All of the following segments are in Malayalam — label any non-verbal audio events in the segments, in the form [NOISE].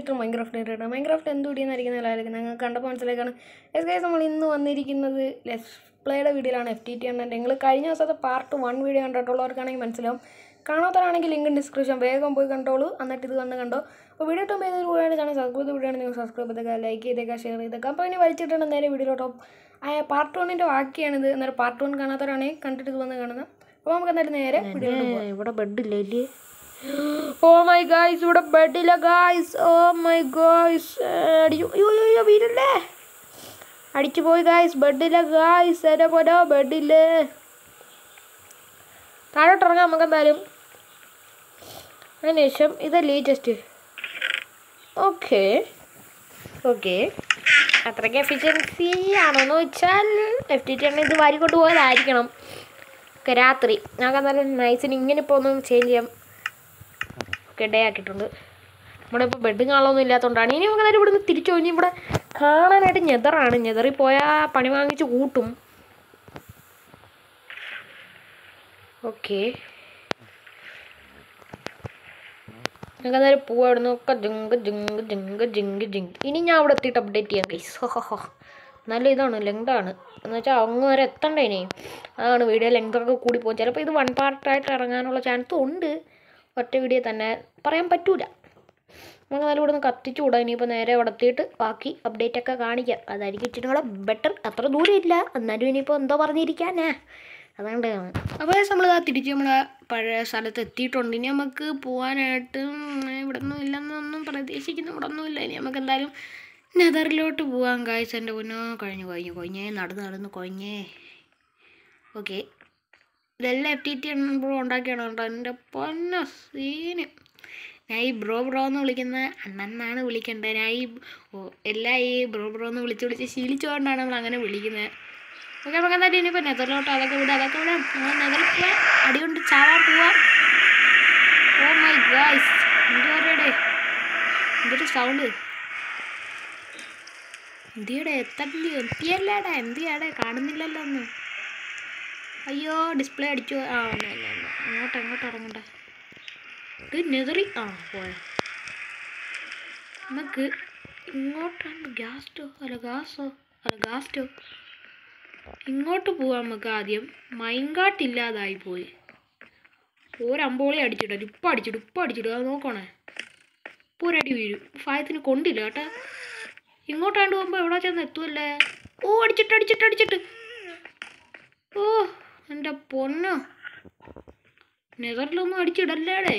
ക്രിയേറ്റർ മൈൻക്രാഫ്റ്റ് ക്രിയേറ്റർ മൈൻക്രാഫ്റ്റ് എന്ത് വീഡിയോന്നായിരിക്കും നിലനിൽക്കുന്നത് ഞങ്ങൾ കണ്ടപ്പോൾ മനസ്സിലാക്കാണ് എസ് ഗൈസ് നമ്മൾ ഇന്ന് വന്നിരിക്കുന്നത് ലെസ് പ്ലേയുടെ വീഡിയോയിലാണ് എഫ് ടി ടി എണ്ണന്റെ നിങ്ങൾ കഴിഞ്ഞ ദിവസത്തെ പാർട്ട് വൺ വീഡിയോ കണ്ടിട്ടുള്ളവർക്കാണെങ്കിൽ മനസ്സിലാവും. കാണാത്തവരാണെങ്കിൽ ലിങ്ക് ഡിസ്ക്രിപ്ഷൻ വേഗം പോയി കണ്ടോളൂ. എന്നിട്ട് ഇത് വന്ന് കണ്ടോ. അപ്പോൾ വീഡിയോ ടോപ്പ് ചെയ്തതിൽ കൂടെയാണ് ചാനൽ സബ്സ്ക്രൈബ് വീഡിയോ നിങ്ങൾ സബ്സ്ക്രൈബ് ചെയ്തേക്കുക ലൈക്ക് ചെയ്തേക്കുക ഷെയർ ചെയ്തേക്കുക അപ്പോൾ ഇനി വലിച്ചിട്ടുണ്ട് നേരെ വീഡിയോ ആ പാർട്ട് വണ്ണിന്റെ ബാക്കിയാണിത് എന്നാൽ പാർട്ട് വൺ കാണാത്തവരാണെങ്കിൽ കണ്ടിട്ട് ഇത് വന്ന് കാണുന്നത് അപ്പോൾ നമുക്ക് എന്തായാലും നേരെ വീഡിയോ ഇവിടെ ബെഡില്ല ഇല്ലേ? ഓ മൈ ഗായ്സ് ഇവിടെ ബെഡില്ല ഗായ്സ് ഓ മൈ ഗായ്സ് അടിച്ചു അയ്യോ അയ്യോ, വീരല്ലേ അടിച്ചു പോയി ഗായ്സ് ബെഡില്ല ഗായ്സ് എന്നെ പോലോ ബെഡില്ലേ താഴോട്ട് ഇറങ്ങാം നമുക്ക് എന്തായാലും. അതിനുശേഷം ഇതല്ലേ ജസ്റ്റ് ഓക്കെ ഓക്കെ അത്രയ്ക്ക് എഫിഷ്യൻസി ആണോന്ന് വെച്ചാൽ എഫ് ടി ടി ഇത് വാരിക്കൊണ്ട് പോയതായിരിക്കണം. രാത്രി. ഞങ്ങൾക്ക് എന്തായാലും നൈസിന് ഇങ്ങനെ ഇപ്പോൾ ഒന്ന് ചേഞ്ച് ചെയ്യാം. ഡേ ആക്കിയിട്ടുണ്ട് നമ്മുടെ ഇപ്പോൾ ബെഡ് കാണാനൊന്നും ഇല്ലാത്തതുകൊണ്ടാണ് ഇനി നമുക്ക് നേരെ ഇവിടുന്ന് തിരിച്ചു കഴിഞ്ഞ് ഇവിടെ കാണാനായിട്ട് ഞെതറാണ്. ഞെതറി പോയാൽ പണി വാങ്ങിച്ച് കൂട്ടും. ഓക്കെ. ഞങ്ങൾക്ക് എന്തായാലും പോവാ അവിടെ നിന്നൊക്കെ ജിങ്ക് ജിങ്ക് ജിങ്ക് ജിങ്ക് ജിങ്ക്. ഇനി ഞാൻ അവിടെ എത്തിയിട്ട് അപ്ഡേറ്റ് ചെയ്യാം കൈസ് നല്ല ഇതാണ് ലെങ്താണ് എന്ന് വെച്ചാൽ അങ്ങ് വരെ എത്തണ്ടേ ഇനി? അതാണ് വീഡിയോ ലെങ്തൊക്കെ കൂടി പോകും. ചിലപ്പോൾ ഇത് വൺ പാർട്ടായിട്ട് ഇറങ്ങാനുള്ള ചാൻസും ഉണ്ട്. ഒറ്റ വീഡിയോ തന്നെ പറയാൻ പറ്റൂല. നമുക്ക് നല്ല ഇവിടെ നിന്ന് കത്തിച്ചുകൂടാ. ഇനിയിപ്പോൾ നേരെ ഉടത്തിയിട്ട് ബാക്കി അപ്ഡേറ്റ് ഒക്കെ കാണിക്കാം. അതായിരിക്കും ഇച്ചിരി കൂടെ ബെറ്റർ അത്ര ദൂരം ഇല്ല. എന്നാലും ഇനിയിപ്പോൾ എന്തോ പറഞ്ഞിരിക്കാനേ. അതുകൊണ്ട് അപ്പോൾ നമ്മൾ തിരിച്ച് നമ്മൾ പഴയ സ്ഥലത്ത് എത്തിയിട്ടുണ്ട്. ഇനി നമുക്ക് പോകാനായിട്ട് ഇവിടെ ഒന്നും ഇല്ലെന്നൊന്നും പ്രതീക്ഷിക്കുന്നു. ഇവിടെ ഒന്നും ഇല്ല. ഇനി നമുക്ക് എന്തായാലും നെതറിലോട്ട് പോകാം കാഴ്ച എന്റെ പൊന്നോ കഴിഞ്ഞു കഴിഞ്ഞു കൊഞ്ഞേ നടന്ന് നടന്ന് കൊഞ്ഞേ ഓക്കെ ഇതെല്ലാം എഫ് ടി ടി ബ്രോ ഉണ്ടാക്കിയാണ് കേട്ടോ എന്റെ പൊന്ന സീന്. ഞാൻ ഈ ബ്രോ ബ്രോ എന്ന് വിളിക്കുന്ന അണ്ണന്നാണ് വിളിക്കേണ്ടത്. ഞാൻ ഈ എല്ലാ ഈ ബ്രോ ബ്രോ എന്ന് വിളിച്ച് വിളിച്ച് ശീലിച്ചുകൊണ്ടാണ് നമ്മൾ അങ്ങനെ വിളിക്കുന്നത്. ഓക്കെ നമുക്ക് എന്തായാലും ഇനിയിപ്പോൾ നെതറിലോട്ട് അതൊക്കെ വിടാം അതൊക്കെ വിടാം. നമ്മൾ നെതറിൽ പോവാം. അടികൊണ്ട് ചാവാൻ പോവാം. ഓ മൈ ഗായ്സ് എന്ത് പറയടേ എന്തൊരു സൗണ്ട്? എന്തിയടെ എത്തല്ലേ എത്തിയല്ലേടാ എന്തിയാടെ? കാണുന്നില്ലല്ലോ ഒന്നും. അയ്യോ ഡിസ്പ്ലേ അടിച്ചു ആ അങ്ങോട്ട് എങ്ങോട്ട് ഇറങ്ങണ്ട. ഇത് നെതറി ആ പോയ? നമുക്ക് ഇങ്ങോട്ടാണ് ഗ്യാസ് അല്ല ഗാസോ അല്ല സ്റ്റോ? ഇങ്ങോട്ട് പോവാം നമുക്ക് ആദ്യം. മൈങ്കാട്ടില്ലാതായി പോയി. ഒരമ്പോളി അടിച്ചിട്ട് ഇപ്പം അടിച്ചിട്ട് ഇപ്പം അടിച്ചിട്ട്. അത് നോക്കണേ. അടി വീഴും. ഫായത്തിന് കൊണ്ടില്ല കേട്ടോ. ഇങ്ങോട്ടാണ്ട് പോകുമ്പോൾ എവിടെ ചെന്ന് എത്തുമല്ലേ ഓ അടിച്ചിട്ട് അടിച്ചിട്ട് അടിച്ചിട്ട്. ഓ എന്റെ പൊന്നോ. നെതറിലൊന്നും അടിച്ചിടല്ലേടേ.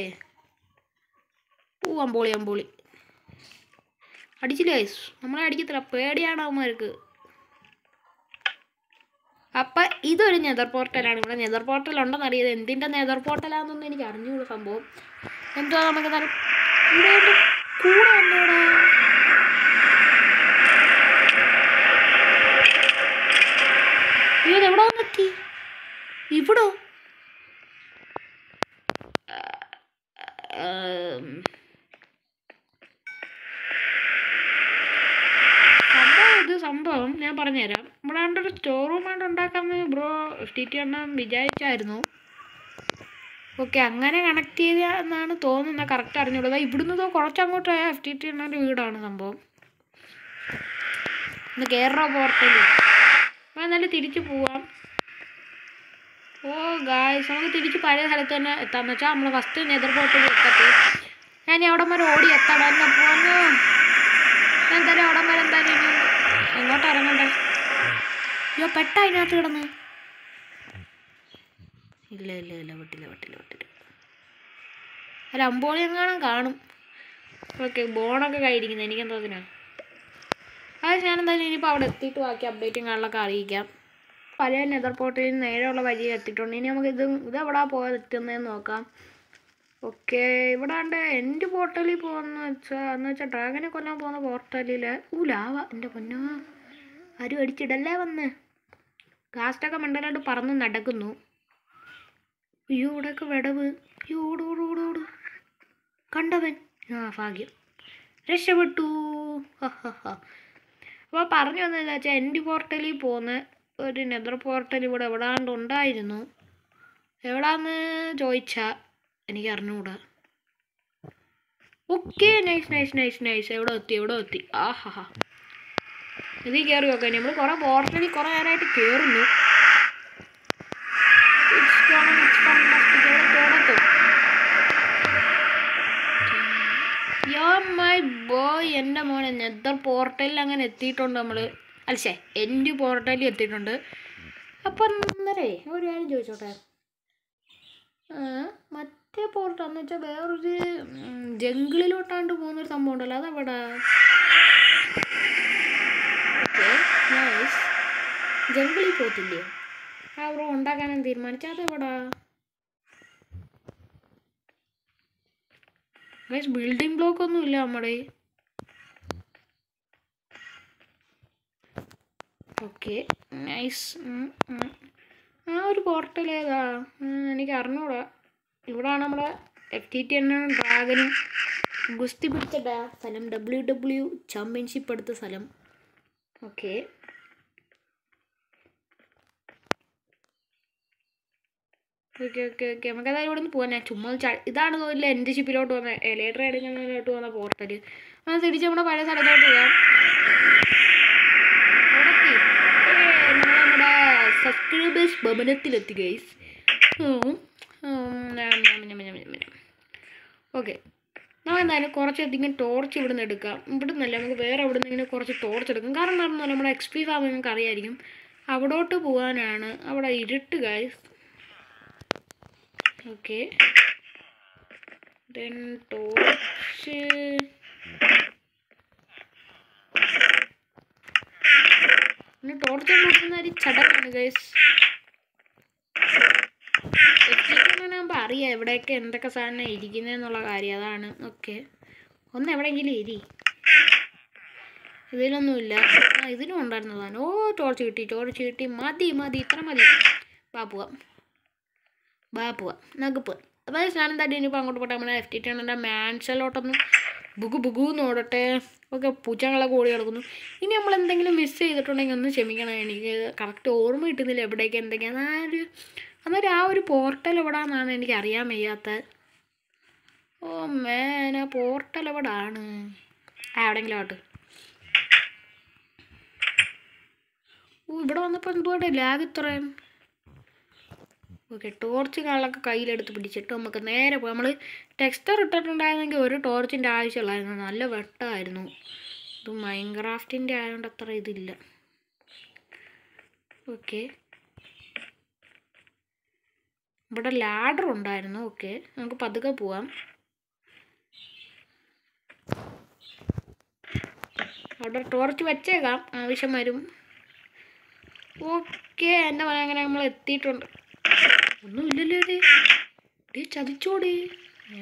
ഓ പോളി അമ്പോളി അടിച്ചില്ലേ? നമ്മളെ അടിക്കത്തില്ല. പേടിയാണ് അവന്മാർക്ക്. അപ്പം ഇതൊരു നെതർ പോർട്ടലാണ്. ഇവിടെ നെതർ പോർട്ടൽ ഉണ്ടെന്ന് അറിയത് എന്തിന്റെ നെതർ പോർട്ടലാണെന്നൊന്നും എനിക്ക് അറിഞ്ഞുകൂടാ സംഭവം. എന്തുവാ നമുക്ക് നല്ല കൂടെ വന്നോടാ. ഇത് എവിടെ ഇവിടോ? സംഭവം ഇത് സംഭവം ഞാൻ പറഞ്ഞുതരാം. ഇവിടെ ഒരു സ്റ്റോർ റൂം ആയിട്ട് ഉണ്ടാക്കാമെന്ന് ബ്രോ ടി ടി അണ്ണൻ വിചാരിച്ചായിരുന്നു. ഓക്കെ അങ്ങനെ കണക്ട് ചെയ്ത എന്നാണ് തോന്നുന്നത്. കറക്റ്റ് അറിഞ്ഞുള്ളത് ഇവിടുന്ന് കുറച്ചങ്ങോട്ട് എഫ് ടി ടി എണ്ണന്റെ വീടാണ് സംഭവം. ഒന്ന് കയറോ പോർട്ടലിൽ അപ്പോൾ എന്നാലും തിരിച്ചു പോവാം. ഓ ഗായ്സ് നമുക്ക് തിരിച്ച് പഴയ സ്ഥലത്ത് തന്നെ എത്താന്ന് വെച്ചാൽ നമ്മൾ ഫസ്റ്റ് നെതർ പോർട്ടിൽ എത്തട്ടെ. ഞാൻ അവിടെ വരെ ഓടി എത്തണം എന്നെ പോന്നു. എന്തായാലും അവിടെ വരെ എന്തായാലും ഇനി എങ്ങോട്ട് ഇറങ്ങണ്ടേ? അയ്യോ പെട്ട അതിനകത്ത് കിടന്ന്. ഇല്ല ഇല്ല ഇല്ല വിട്ടില്ല വിട്ടില്ല വിട്ടില്ല. ഒരു അമ്പോളി എങ്ങാനും കാണും. ഓക്കെ ബോണൊക്കെ കയ്യിരിക്കുന്നത് എനിക്കെന്തോ അതിനാ. അത് ഞാൻ എന്തായാലും ഇനിയിപ്പോൾ അവിടെ എത്തിയിട്ട് ബാക്കി അപ്ഡേറ്റും കാര്യങ്ങളൊക്കെ അറിയിക്കാം. പഴയ നെതർ പോർട്ടിൽ നേരെയുള്ള വഴി എത്തിയിട്ടുണ്ട്. ഇനി നമുക്ക് ഇത് ഇത് എവിടാ പോകാൻ എത്തുന്നതെന്ന് നോക്കാം. ഓക്കെ ഇവിടെ ഉണ്ട് എന്റെ പോർട്ടലിൽ പോകുന്ന വെച്ചാൽ എന്ന് വെച്ചാൽ ഡ്രാഗനെ കൊല്ലാൻ പോകുന്ന പോർട്ടലിൽ ഊ ലാവ എന്റെ പൊന്നോ. ആരും അടിച്ചിടല്ലേ വന്ന്. കാസ്റ്റൊക്കെ മണ്ടലായിട്ട് പറന്ന് നടക്കുന്നു. അയ്യോ ഇവിടെയൊക്കെ വിടവ്. അയ്യോ ഓട് കണ്ടവൻ. ആ ഭാഗ്യം. രക്ഷപ്പെട്ടു. അപ്പോൾ പറഞ്ഞു വന്നതെന്ന് വെച്ചാൽ എന്റെ പോർട്ടലിൽ പോകുന്ന ഒരു നെതർ പോർട്ടൽ ഇവിടെ എവിടാണ്ട് ഉണ്ടായിരുന്നു? എവിടാന്ന് ചോദിച്ചാൽ എനിക്ക് അറിഞ്ഞുകൂടാ okay nice nice nice nice എവിടെ എത്തി എവിടെ എത്തി? ആഹാ ഇതിൽ കയറി നോക്കാം. നമ്മൾ കുറേ പോർട്ടലിൽ കുറേ നേരമായിട്ട് കയറുന്നു. യോ മൈ ബോയ് എന്റെ മോനെ നെതർ പോർട്ടലിൽ അങ്ങനെ എത്തിയിട്ടുണ്ട് നമ്മൾ അല്ല എന്റെ പോർട്ടലിൽ എത്തിയിട്ടുണ്ട്. അപ്പോൾ അന്നേരേ ഒരു കാര്യം ചോദിച്ചോട്ടെ? മറ്റേ പോർട്ടൽ എന്ന് വെച്ചാൽ വേറൊരു ജംഗിളിലോട്ടാണ്ട് പോകുന്നൊരു സംഭവം ഉണ്ടല്ലോ അതവിടെ? ജംഗിളിൽ പോത്തില്ലേ ആ ബ്രോ ഉണ്ടാക്കാനും അതെവിടാ? ബിൽഡിംഗ് ബ്ലോക്ക് ഒന്നും ഇല്ല നമ്മുടെ ഓക്കെ നൈസ് ആ ഒരു പോർട്ടൽ ഏതാ? എനിക്ക് അറിഞ്ഞൂടാ. ഇവിടാണ് നമ്മുടെ എഫ് ടി ടി എണ്ണ ഡ്രാഗനും ഗുസ്തി പിടിച്ച സ്ഥലം. ഡബ്ല്യു ഡബ്ല്യു ചാമ്പ്യൻഷിപ്പ് എടുത്ത സ്ഥലം. ഓക്കെ ഓക്കെ ഓക്കെ ഓക്കെ നമുക്ക് അതായത് ഇവിടെ നിന്ന് പോകാൻ ഞാൻ ചുമ്മാ ഇതാണ് തോന്നില്ല എന്റെ ഷിപ്പിലോട്ട് വന്ന എലേറ്റർ എടുക്കുന്നതിലോട്ട് വന്ന പോർട്ടൽ അത് തിരിച്ച് നമ്മുടെ പഴയ സ്ഥലത്തോട്ട് പോകാം അവിടെ എത്തി. ഏയ്, നമ്മൾ നമ്മുടെ സബ്സ്ക്രൈബേഴ്സ് ഭവനത്തിലെത്തി ഗൈസ് ഓക്കെ. നമ്മളെന്തായാലും കുറച്ചധികം ടോർച്ച് ഇവിടെ നിന്ന് എടുക്കാം. ഇവിടെ നിന്നല്ല നമുക്ക് വേറെ അവിടെ നിന്ന് ഇങ്ങനെ കുറച്ച് ടോർച്ച് എടുക്കാം. കാരണം എന്താണെന്ന് പറഞ്ഞാൽ നമ്മുടെ എക്സ് പി ഫാം നിങ്ങൾക്ക് അറിയായിരിക്കും അവിടോട്ട് പോകാനാണ് അവിടെ ഇരുട്ട് ഗൈസ് ഓക്കെ. ടോർച്ച് ടോർച്ച് നോക്കുന്ന ഒരു ചടങ്ങാണ്. ഗൈസ് എത്തിക്കുമ്പോൾ അറിയാം എവിടെയൊക്കെ എന്തൊക്കെ സാധനം ഇരിക്കുന്നതെന്നുള്ള കാര്യം. അതാണ് ഓക്കെ ഒന്ന് എവിടെയെങ്കിലും ഇരി. ഇതിലൊന്നുമില്ല. ആ ഇതിനും ഉണ്ടായിരുന്നതാണ് ഓ ടോർച്ച് കിട്ടി ടോർച്ച് കിട്ടി. മതി മതി ഇത്ര മതി. ബാപ്പുക ബാപ്പുക നഗപ്പ് അപ്പോൾ സ്നാനം തട്ടി ഇനിയിപ്പോൾ അങ്ങോട്ട് പോട്ടെ. നമ്മുടെ എഫ് ടി ടി ആണെന്റെ മാൻസലോട്ടൊന്ന് ബുഗു ബുഗു നോടട്ടെ ഒക്കെ പൂച്ചകളൊക്കെ ഓടി കിടക്കുന്നു. ഇനി നമ്മൾ എന്തെങ്കിലും മിസ് ചെയ്തിട്ടുണ്ടെങ്കിൽ ഒന്ന് ക്ഷമിക്കണം. എനിക്ക് കറക്റ്റ് ഓർമ്മ കിട്ടുന്നില്ല എവിടേക്ക് എന്തൊക്കെയാണ് ആ ഒരു അന്നേരം ആ ഒരു പോർട്ടൽ എവിടാന്നാണ് എനിക്ക് അറിയാൻ വയ്യാത്ത. ഓ മേന പോർട്ടൽ എവിടാണ്? ആ എവിടെയെങ്കിലും ആട്ട് ഓ ഇവിടെ വന്നപ്പോൾ എന്തുകൊണ്ട് ലാഗ് ഇത്രയും? ഓക്കെ ടോർച്ച് കാളൊക്കെ കയ്യിലെടുത്ത് പിടിച്ചിട്ട് നമുക്ക് നേരെ പോകാം നമ്മൾ ടെക്സ്റ്റർ ഇട്ടിട്ടുണ്ടായിരുന്നെങ്കിൽ ഒരു ടോർച്ചിന്റെ ആവശ്യമുള്ളായിരുന്നു നല്ല വെട്ടമായിരുന്നു ഇത് മൈൻക്രാഫ്റ്റിന്റെ ആയതുകൊണ്ട് അത്ര ഇതില്ല. ഓക്കെ ഇവിടെ ലാഡർ ഉണ്ടായിരുന്നു. ഓക്കെ നമുക്ക് പതുക്കെ പോവാം. അവിടെ ടോർച്ച് വെച്ചേക്കാം. ആവശ്യം വരും. ഓക്കെ എന്റെ മനെ അങ്ങനെ നമ്മൾ എത്തിയിട്ടുണ്ട് ഒന്നും ഇല്ലല്ലോ ഡേ ഡേ ചതിച്ചോടി. ഏ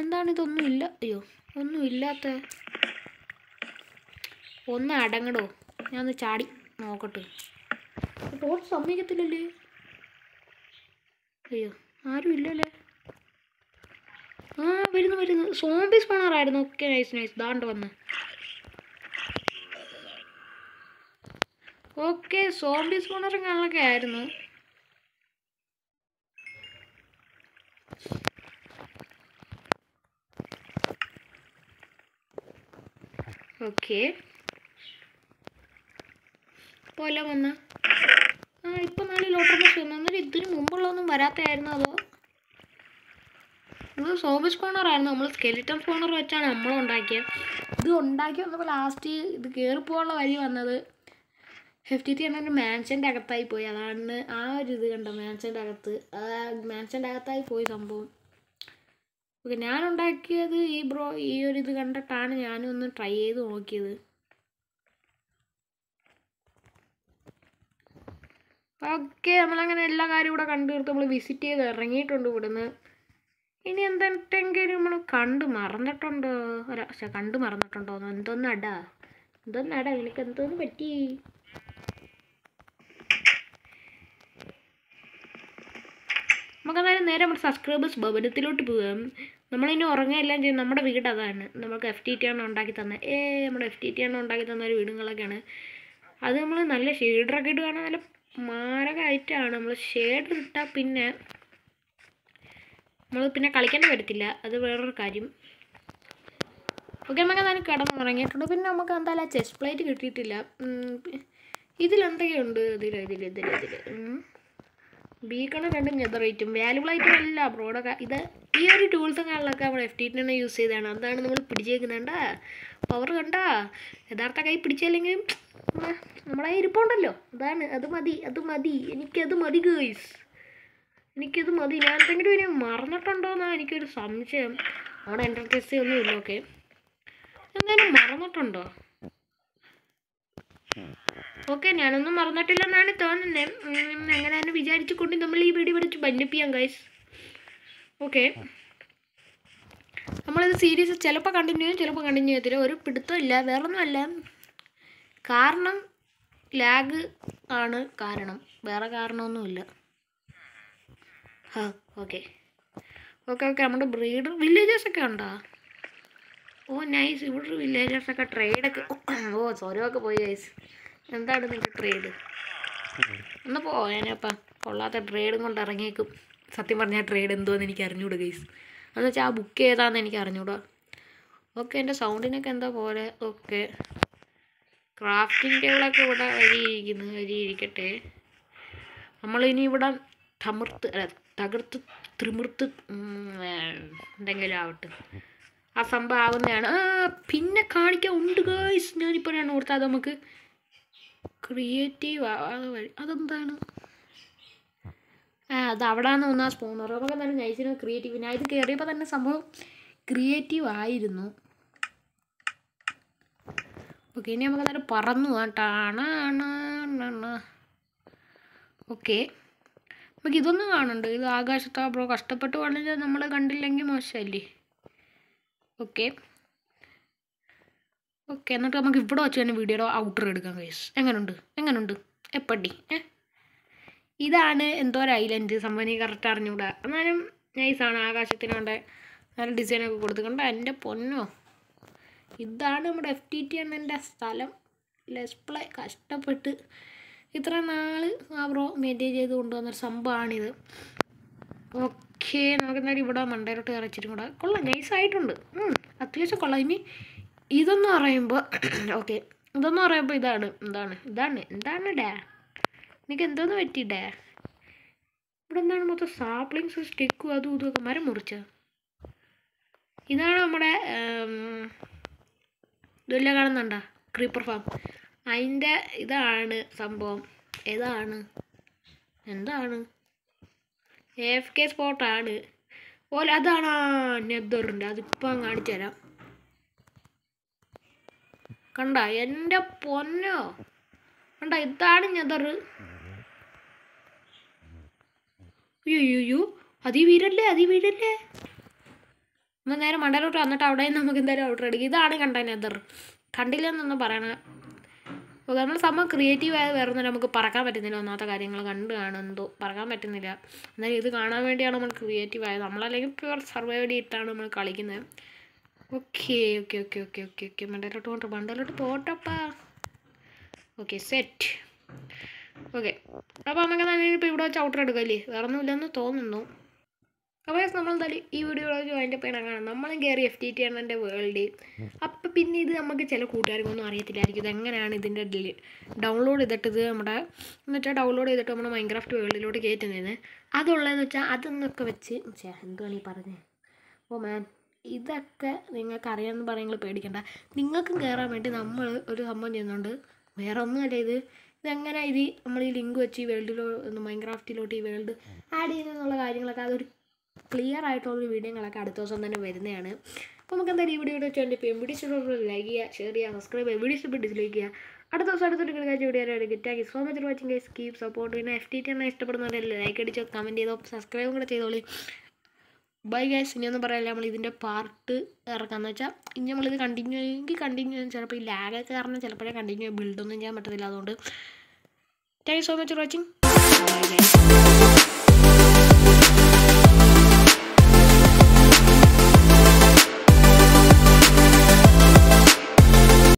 എന്താണ് ഇല്ല? അയ്യോ ഒന്നും ഇല്ലാത്ത ഒന്ന് അടങ്ങടോ. ഞാൻ ഒന്ന് ചാടി നോക്കട്ടെ. ടോർച്ച് സമ്മതിക്കത്തില്ലല്ലേ? അയ്യോ ആരും ഇല്ലല്ലേ? ആ വരുന്നു വരുന്നു. സോംബി സ്പോണറായിരുന്നു. ഓക്കെ നൈസ് നൈസ് ദാണ്ട് വന്ന്. ഓക്കെ സോംബി സ്പോണറും കാണാനൊക്കെ ആയിരുന്നു. ഓക്കെ. പോലെ വന്ന. ആ ഇപ്പം നല്ല ലോട്ടർ ബസ് വന്നു. എന്നാൽ ഇതിന് മുമ്പുള്ളതൊന്നും വരാത്തതായിരുന്നു അതോ? ഇത് സോബിസ് സ്പോണർ ആയിരുന്നു. നമ്മൾ സ്കെലിറ്റൻ ഫോണർ വെച്ചാണ് നമ്മൾ ഉണ്ടാക്കിയത് ഇത് ഉണ്ടാക്കി വന്നപ്പോൾ ലാസ്റ്റ് ഇത് കയറിപ്പോകാനുള്ള വഴി വന്നത് ഫിഫ്റ്റി ത്രീ എന്നൊരു മാൻഷന്റെ അകത്തായി പോയി. അതാണ് ആ ഒരു ഇത് കണ്ടോ മാൻഷന്റെ അകത്ത്. മാൻഷന്റെ അകത്തായി പോയി സംഭവം. ഓക്കെ ഞാൻ ഉണ്ടാക്കിയത് ഈ ബ്രോ ഈ ഒരു ഇത് കണ്ടിട്ടാണ് ഞാനും ഒന്ന് ട്രൈ ചെയ്ത് നോക്കിയത്. ഓക്കെ നമ്മളങ്ങനെ എല്ലാ കാര്യവും ഇവിടെ കണ്ടു തീർത്ത് നമ്മൾ വിസിറ്റ് ചെയ്ത് ഇറങ്ങിയിട്ടുണ്ട് ഇവിടുന്ന്. ഇനി എന്തെങ്കിലും നമ്മൾ കണ്ട് മറന്നിട്ടുണ്ടോ? അല്ല ശ്ശെ, കണ്ടു മറന്നിട്ടുണ്ടോ? എന്തോന്നടാ എന്തോന്നടാ നിനക്ക് എന്തോന്ന് പറ്റി? നമുക്കതായത് നേരെ നമ്മുടെ സബ്സ്ക്രൈബേഴ്സ് ഭവനത്തിലോട്ട് പോകാം നമ്മളിനി ഉറങ്ങുകയെല്ലാം ചെയ്യും. നമ്മുടെ വീട് അതാണ്. നമുക്ക് എഫ് ടി ടി ആണ് ഉണ്ടാക്കി തന്നെ ഏ നമ്മുടെ എഫ് ടി ടി ആണ് ഉണ്ടാക്കി തന്ന ഒരു വീടുകളൊക്കെയാണ്. അത് നമ്മൾ നല്ല ഷെയ്ഡറൊക്കെ ഇടുകയാണെങ്കിൽ നല്ല മാരകമായിട്ടാണ്. നമ്മൾ ഷെയ്ഡ് ഇട്ടാൽ പിന്നെ നമ്മൾ പിന്നെ കളിക്കേണ്ടി വരത്തില്ല. അത് വേറൊരു കാര്യം. ഓക്കെ നമുക്ക് എന്തായാലും കിടന്ന് ഉറങ്ങിയിട്ടുണ്ട്. പിന്നെ നമുക്ക് എന്തായാലും ചെസ്റ്റ് പ്ലേറ്റ് കിട്ടിയിട്ടില്ല. ഇതിലെന്തൊക്കെയുണ്ട്? ഇതിൽ ഇതിൽ ഇതിൽ ഇതിൽ ബീക്കണ രണ്ടും റേറ്റും വാല്യുബിൾ ഐറ്റം അല്ല ബ്രോഡൊക്കെ ഇത് ഈ ഒരു ടൂൾസും കാര്യങ്ങളൊക്കെ നമ്മൾ എഫ് ടി തന്നെ യൂസ് ചെയ്തതാണ്. അതാണ് നമ്മൾ പിടിച്ചേക്കുന്നുണ്ട. പവർ കണ്ട? യഥാർത്ഥ കൈ പിടിച്ചില്ലെങ്കിലും നമ്മളെ ഇരിപ്പുണ്ടല്ലോ. അതാണ്. അത് മതി അത് മതി. എനിക്കത് മതി ഗേൾസ് എനിക്കത് മതി. ഞാൻ എന്തെങ്കിലും ഇനി മറന്നിട്ടുണ്ടോയെന്നാണ് എനിക്കൊരു സംശയം. അവിടെ എന്റർടൈസ് ഒന്നും ഇല്ല ഓക്കെ എന്തായാലും മറന്നിട്ടുണ്ടോ? ഓക്കെ ഞാനൊന്നും മറന്നിട്ടില്ലെന്നാണ് തോന്നുന്നത് എങ്ങനെയാണ് വിചാരിച്ചുകൊണ്ട് നമ്മൾ ഈ വീഡിയോ വിളിച്ച് ബന്ധിപ്പിക്കാം ഗൈസ് ഓക്കെ. നമ്മളിത് സീരീസ് ചിലപ്പോൾ കണ്ടിന്യൂ ചെയ്യും ചിലപ്പോൾ കണ്ടിന്യൂ ചെയ്യത്തില്ല. ഒരു പിടുത്തമില്ല വേറൊന്നുമല്ല. കാരണം ലാഗ് ആണ് കാരണം. വേറെ കാരണമൊന്നുമില്ല. ആ ഓക്കെ. Okay okay. നമ്മുടെ ബ്രീഡർ വില്ലേജേഴ്സൊക്കെ ഉണ്ടോ? ഓ നൈസ് ഇവിടെ വില്ലേജേഴ്സൊക്കെ ട്രേഡൊക്കെ ഓ സ്വരമൊക്കെ പോയി ഗൈസ് എന്താണ് നിങ്ങളുടെ ട്രേഡ് ഒന്ന് പോയാനപ്പാ കൊള്ളാത്ത ട്രേഡും കൊണ്ട് ഇറങ്ങിയേക്കും. സത്യം പറഞ്ഞാൽ ട്രേഡ് എന്തോന്ന് എനിക്ക് അറിഞ്ഞൂടാ ഗൈസ് എന്ന് വെച്ചാൽ ആ ബുക്ക് ഏതാണെന്ന് എനിക്ക് അറിഞ്ഞൂടാ. ഓക്കെ എന്റെ സൗണ്ടിനൊക്കെ എന്താ പോലെ? ഓക്കെ ക്രാഫ്റ്റിംഗ് ടേബിളൊക്കെ ഇവിടെ വരിയിരിക്കുന്നു വരിയിരിക്കട്ടെ. നമ്മളിനി ഇവിടെ തമിർത്ത് അല്ല തകർത്ത് ത്രിമിർത്ത് എന്തെങ്കിലും ആവട്ടെ. ആ സംഭവം ആവുന്നതാണ്. പിന്നെ കാണിക്കാൻ ഉണ്ട് ഗായ്സ് ഞാനിപ്പോഴാണ് ഓർത്തത് നമുക്ക് ക്രിയേറ്റീവ് ആവാതെ വഴി. അതെന്താണ്? ആ അത് നിന്ന് ഒന്നാ സ്പോണർ നമുക്ക് തന്നെ നൈസിന് ക്രിയേറ്റീവ്. ഞാൻ ഇത് കയറിയപ്പോൾ തന്നെ സംഭവം ക്രിയേറ്റീവ് ആയിരുന്നു. ഓക്കെ ഇനി നമുക്ക് എന്തായാലും പറന്നു കേട്ടാണ് ഓക്കെ. നമുക്ക് ഇതൊന്നും കാണുന്നുണ്ട് ഇത് ആകാശത്താ ബ്രോ കഷ്ടപ്പെട്ട് വളരെ നമ്മൾ കണ്ടില്ലെങ്കിൽ മോശമല്ലേ ഓക്കെ. ഓക്കെ എന്നിട്ട് നമുക്ക് ഇവിടെ വെച്ച് തന്നെ വീഡിയോയുടെ ഔട്ടർ എടുക്കാം ഗൈസ് എങ്ങനെയുണ്ട് എങ്ങനെയുണ്ട് എപ്പടി ഏ? ഇതാണ് എന്തോ ഒരു ഐലൻഡ് സംഭവം എനിക്ക് കറക്റ്റ് അറിഞ്ഞുകൂടാ എന്നാലും നൈസാണ് ആകാശത്തിനോണ്ട് നല്ല ഡിസൈനൊക്കെ കൊടുത്തിട്ടുണ്ട്. എന്റെ പൊന്നോ. ഇതാണ് നമ്മുടെ എഫ് ടി ടി എണ്ണന്റെ സ്ഥലം. ലെസ്പ്ലേ കഷ്ടപ്പെട്ട് ഇത്ര നാൾ ആ ബ്രോ മെയിന്റെയിൻ ചെയ്ത് കൊണ്ടുവന്നൊരു സംഭവമാണിത് ഓക്കെ നമുക്ക് എന്തായാലും ഇവിടെ മണ്ടയിലോട്ട് ഇറച്ചിട്ടും കൂടെ. കൊള്ളാം. നൈസായിട്ടുണ്ട് അത്യാവശ്യം കൊള്ളാം. ഇനി ഇതെന്ന് പറയുമ്പോൾ ഓക്കെ [CLEARS THROAT] ഇതെന്ന് പറയുമ്പോൾ ഇതാണ് എന്താണ് ഇതാണ് എന്താണ് ഡാ? നിനക്ക് എന്തോന്ന് പറ്റി ഡാ ഇവിടെ എന്താണ് മൊത്തം സാപ്ലിങ്സ് സ്റ്റിക്കും അതും ഇതും ഒക്കെ മരം മുറിച്ച ഇതാണ് നമ്മുടെ ഇതുമില്ല കാണുന്നുണ്ട ക്രീപ്പർ ഫാം അതിന്റെ ഇതാണ് സംഭവം. ഏതാണ്? എന്താണ്? എഫ് കെ സ്പോട്ടാണ് ഓല അതാണ് നെതറിന്റെ അതിപ്പം കാണിച്ചു തരാം കണ്ട എന്റെ പൊന്നോ. കണ്ട ഇതാണ് ഞെതറ്. അയ്യോ അതി വീരല്ലേ അതി വീരല്ലേ എന്നാൽ നേരെ മണ്ടലോട്ട് വന്നിട്ട് അവിടെ നമുക്ക് എന്തായാലും ഔട്ടർ അടിക്കും ഇതാണ് കണ്ട നെതർ കണ്ടില്ലെന്നൊന്നും പറയണ ഓക്കെ നമ്മൾ സംഭവം ക്രിയേറ്റീവ് ആയത് വേറെ ഒന്നും നമുക്ക് പറക്കാൻ പറ്റുന്നില്ല. ഒന്നാമത്തെ കാര്യങ്ങൾ കണ്ട് കാണുന്നതോ പറക്കാൻ പറ്റുന്നില്ല. എന്നാലും ഇത് കാണാൻ വേണ്ടിയാണ് നമ്മൾ ക്രിയേറ്റീവ് ആയത്. നമ്മളല്ലെങ്കിൽ പ്യുവർ സർവൈവ് ചെയ്തിട്ടാണ് നമ്മൾ കളിക്കുന്നത്. Okay okay okay okay okay okay. മണ്ടയിലോട്ട് പോകട്ടെ മണ്ടയിലോട്ട് പോട്ടപ്പാ ഓക്കെ സെറ്റ് ഓക്കെ. അപ്പോൾ നമുക്ക് തന്നെ ഇപ്പോൾ ഇവിടെ വെച്ച് ഔട്ടർ എടുക്കല്ലേ വേറെ ഒന്നുമില്ലെന്ന് തോന്നുന്നു. അപ്പോൾ നമ്മൾ എന്തായാലും ഈ വീഡിയോ പേരാണ് കാണാം. നമ്മളും കയറി എഫ് ടി ടി ആണ് എന്റെ വേൾഡ് അപ്പം പിന്നെ ഇത് നമുക്ക് ചില കൂട്ടുകാർക്കൊന്നും അറിയത്തില്ലായിരിക്കും. ഇത് എങ്ങനെയാണ് ഇതിന്റെ ഡൗൺലോഡ് ചെയ്തിട്ട് ഇത് നമ്മുടെ എന്ന് ഡൗൺലോഡ് ചെയ്തിട്ട് നമ്മുടെ മൈൻക്രാഫ്റ്റ് വേൾഡിലോട്ട് കയറ്റുന്നതിന് അതുള്ളതെന്ന് വെച്ചാൽ അതെന്നൊക്കെ വെച്ച് എന്തുവാണ് ഈ പറഞ്ഞത് ഓ മാൻ ഇതൊക്കെ നിങ്ങൾക്ക് അറിയാമെന്ന് പറഞ്ഞ് നിങ്ങൾ പേടിക്കണ്ട. നിങ്ങൾക്കും കയറാൻ വേണ്ടി നമ്മൾ ഒരു സംഭവം ചെയ്യുന്നുണ്ട്. വേറെ ഒന്നുമല്ല ഇത്. ഇതെങ്ങനെ ഇത് നമ്മൾ ഈ ലിങ്ക് വെച്ച് ഈ വേൾഡിലോ മൈൻക്രാഫ്റ്റിലോട്ട് ഈ വേൾഡ് ആഡ് ചെയ്യുന്നുള്ള കാര്യങ്ങളൊക്കെ അതൊരു ക്ലിയർ ആയിട്ടുള്ളൊരു വീഡിയോകളൊക്കെ അടുത്ത ദിവസം തന്നെ വരുന്നതാണ്. അപ്പോൾ നമുക്ക് എന്തായാലും ഈ വീഡിയോ വെച്ചുകൊണ്ട് ഇപ്പോൾ വീഡിയോ ഇഷ്ടപ്പെടുമ്പോൾ ലൈക്ക് ചെയ്യുക ഷെയർ ചെയ്യുക സബ്സ്ക്രൈബ് ചെയ്യുക വീഡിയോ ഇഷ്ടപ്പെട്ട് ഡിസ്ലൈക്ക് ചെയ്യുക. അടുത്ത ദിവസം അടുത്തൊരു കാര്യം വീഡിയോ ആയിട്ട് ഗിറ്റാക്കി so much watching guys keep support പിന്നെ എഫ് ടി ടി എന്നെ ഇഷ്ടപ്പെടുന്നവരല്ലേ ലൈക്ക് അടിച്ചോ കമന്റ് ചെയ്തോ. സബ്സ്ക്രൈബും കൂടെ ചെയ്തോളി. ബൈ ഗൈസ് ഇനിയൊന്നും പറയാനില്ല നമ്മൾ ഇതിന്റെ പാർട്ട് ഇറക്കാമെന്ന് വെച്ചാൽ ഇനി നമ്മളിത് കണ്ടിന്യൂ എങ്കിൽ കണ്ടിന്യൂ ചെയ്യും. ചിലപ്പോൾ ഈ ലാഗൊക്കെ കാരണം ചിലപ്പോഴേ കണ്ടിന്യൂ ബിൽഡൊന്നും ചെയ്യാൻ പറ്റത്തില്ല. അതുകൊണ്ട് thank so much for watching